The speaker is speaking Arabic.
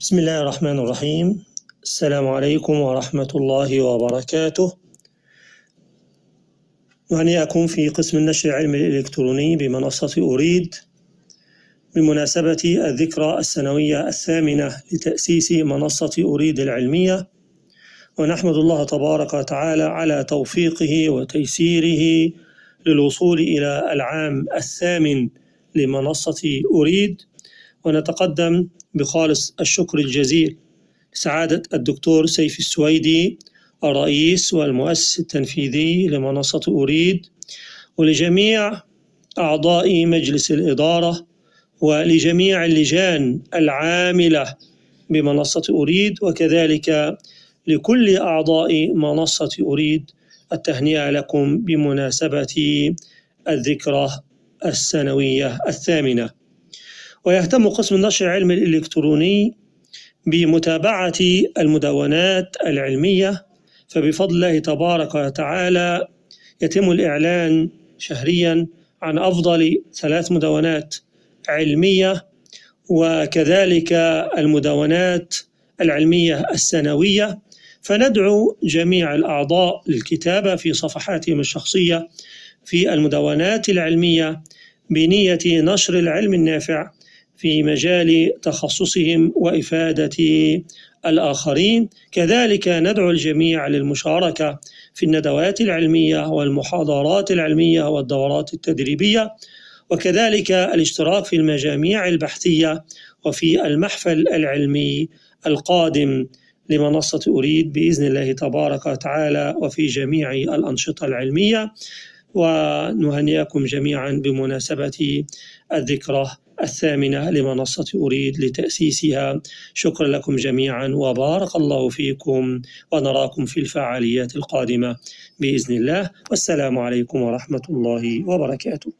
بسم الله الرحمن الرحيم السلام عليكم ورحمة الله وبركاته وهنيئكم في قسم النشر العلمي الإلكتروني بمنصة أريد بمناسبة الذكرى السنوية الثامنة لتأسيس منصة أريد العلمية ونحمد الله تبارك وتعالى على توفيقه وتيسيره للوصول إلى العام الثامن لمنصة أريد ونتقدم بخالص الشكر الجزيل لسعادة الدكتور سيف السويدي الرئيس والمؤسس التنفيذي لمنصة أريد ولجميع أعضاء مجلس الإدارة ولجميع اللجان العاملة بمنصة أريد وكذلك لكل أعضاء منصة أريد التهنئة لكم بمناسبة الذكرى السنوية الثامنة. ويهتم قسم النشر العلمي الإلكتروني بمتابعة المدونات العلمية فبفضل الله تبارك وتعالى يتم الإعلان شهريا عن أفضل ثلاث مدونات علمية وكذلك المدونات العلمية السنوية. فندعو جميع الأعضاء للكتابة في صفحاتهم الشخصية في المدونات العلمية بنية نشر العلم النافع. في مجال تخصصهم وإفادة الآخرين. كذلك ندعو الجميع للمشاركة في الندوات العلمية والمحاضرات العلمية والدورات التدريبية وكذلك الاشتراك في المجاميع البحثية وفي المحفل العلمي القادم. لمنصة أريد بإذن الله تبارك وتعالى وفي جميع الأنشطة العلمية ونهنئكم جميعا بمناسبة الذكرى. الثامنة لمنصة أريد لتأسيسها. شكرا لكم جميعا وبارك الله فيكم ونراكم في الفعاليات القادمة بإذن الله. والسلام عليكم ورحمة الله وبركاته.